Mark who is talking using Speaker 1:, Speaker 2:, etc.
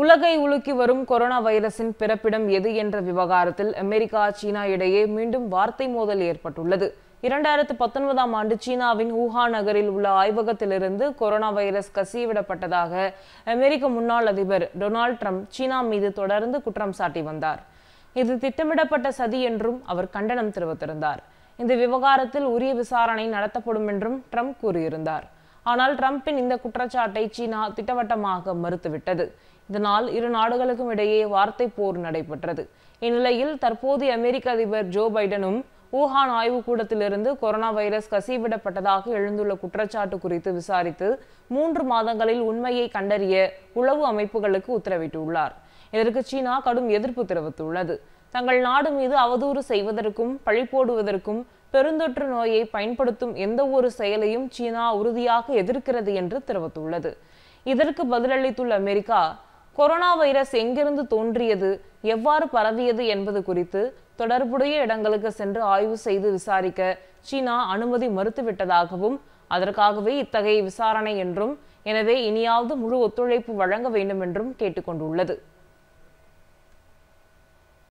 Speaker 1: உலகை உலுக்கி வரும் கொரோனா வைரஸின் பிறப்பிடம் எது என்ற விவகாரத்தில் அமெரிக்கா சீனா இடையே மீண்டும் வார்த்தை மோதல் ஏற்பட்டுள்ளது. இரண்டாயிரத்து பத்தொன்பதாம் ஆண்டு சீனாவின் ஊஹா நகரில் உள்ள ஆய்வகத்திலிருந்து கொரோனா வைரஸ் கசியவிடப்பட்டதாக அமெரிக்க முன்னாள் அதிபர் டொனால்ட் ட்ரம்ப் சீனா மீது தொடர்ந்து குற்றம் சாட்டி வந்தார். இது திட்டமிடப்பட்ட சதி என்றும் அவர் கண்டனம் தெரிவித்திருந்தார். இந்த விவகாரத்தில் உரிய விசாரணை நடத்தப்படும் என்றும் ட்ரம்ப் கூறியிருந்தார். ஆனால் ட்ரம்பின் இந்த குற்றச்சாட்டை சீனா திட்டவட்டமாக மறுத்துவிட்டது. இதனால் இரு நாடுகளுக்கும் இடையே வார்த்தை போர் நடைபெற்றது. இந்நிலையில் தற்போதைய அமெரிக்க அதிபர் ஜோ பைடனும் ஊஹான் ஆய்வுக்கூடத்திலிருந்து கொரோனா வைரஸ் கசிவிடப்பட்டதாக எழுந்துள்ள குற்றச்சாட்டு குறித்து விசாரித்து மூன்று மாதங்களில் உண்மையை கண்டறிய உளவு அமைப்புகளுக்கு உத்தரவிட்டுள்ளார். இதற்கு சீனா கடும் எதிர்ப்பு தெரிவித்துள்ளது. தங்கள் நாடு மீது அவதூறு செய்வதற்கும் பழிபோடுவதற்கும் பெருந்தொற்று நோயை பயன்படுத்தும் எந்த ஒரு செயலையும் சீனா உறுதியாக எதிர்க்கிறது என்று தெரிவித்துள்ளது. இதற்கு பதிலளித்துள்ள அமெரிக்கா கொரோனா வைரஸ் எங்கிருந்து தோன்றியது எவ்வாறு பரவியது என்பது குறித்து தொடர்புடைய இடங்களுக்கு சென்று ஆய்வு செய்து விசாரிக்க சீனா அனுமதி மறுத்துவிட்டதாகவும் அதற்காகவே இத்தகைய விசாரணை என்றும் எனவே இனியாவது முழு ஒத்துழைப்பு வழங்க வேண்டும் என்றும் கேட்டுக்கொண்டுள்ளது.